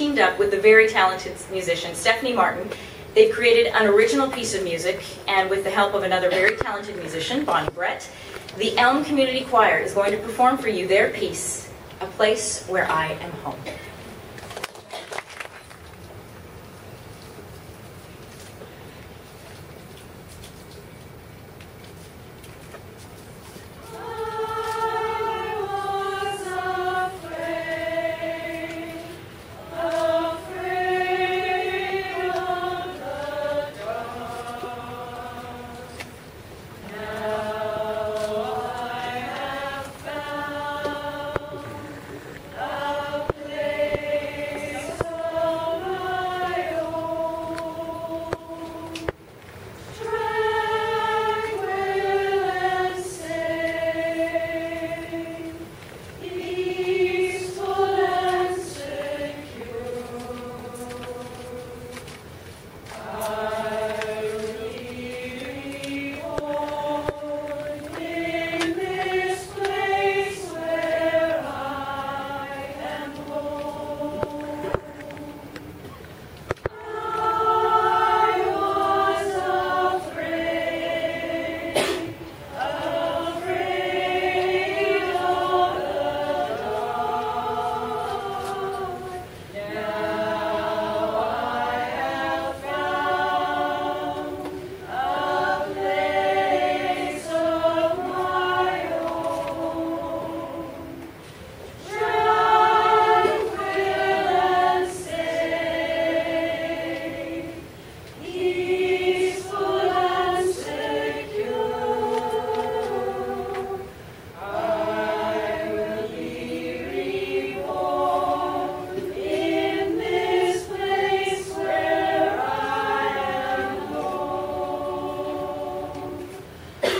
teamed up with the very talented musician Stephanie Martin. They've created an original piece of music, and with the help of another very talented musician, Bonnie Brett, the Elm Community Choir is going to perform for you their piece, A Place Where I Am Home.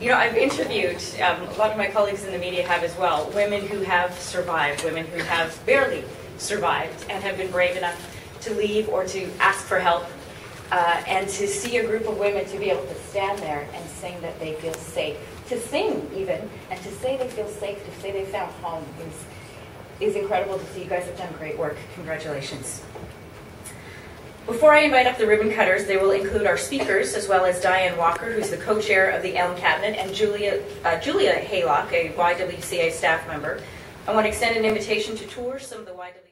You know, I've interviewed, um, a lot of my colleagues in the media have as well, women who have survived, women who have barely survived and have been brave enough to leave or to ask for help. Uh, and to see a group of women to be able to stand there and sing that they feel safe, to sing even, and to say they feel safe, to say they found home is, is incredible to see. You guys have done great work. Congratulations. Before I invite up the ribbon cutters, they will include our speakers, as well as Diane Walker, who's the co-chair of the Elm Cabinet, and Julia, uh, Julia Haylock, a YWCA staff member. I want to extend an invitation to tour some of the YWCA